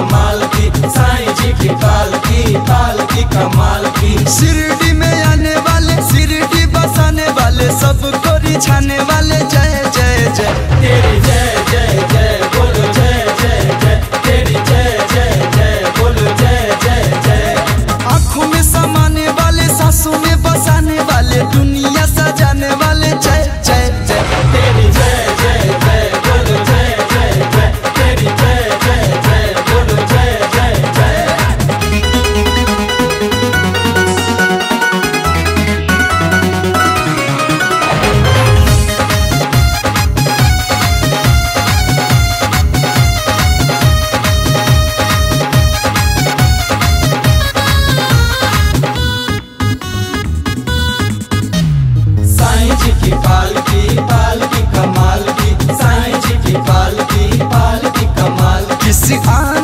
कमाल की साईं जी की पालकी पालकी कमाल की। सिरडी सिफारिश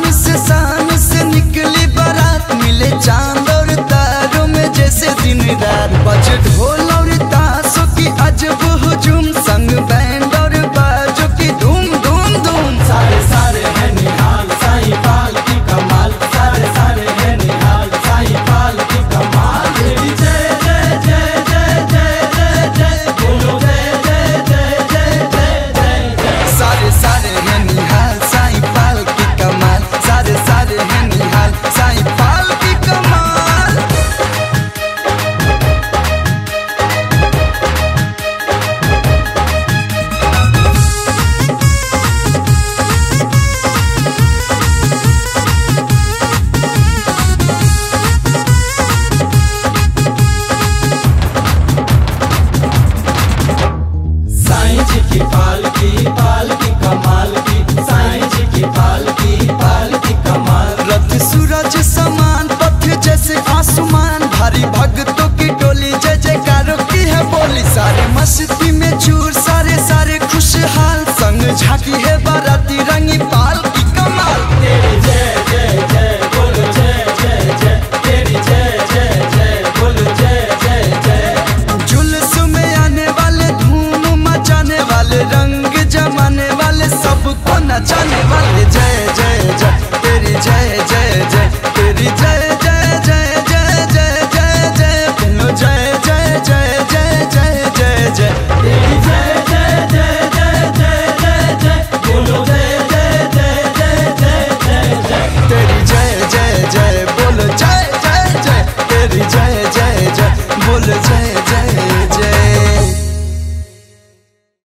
आसमान भरी भक्तों की टोली, जय जयकारों की है बोली। सारे मस्ती में चूर, सारे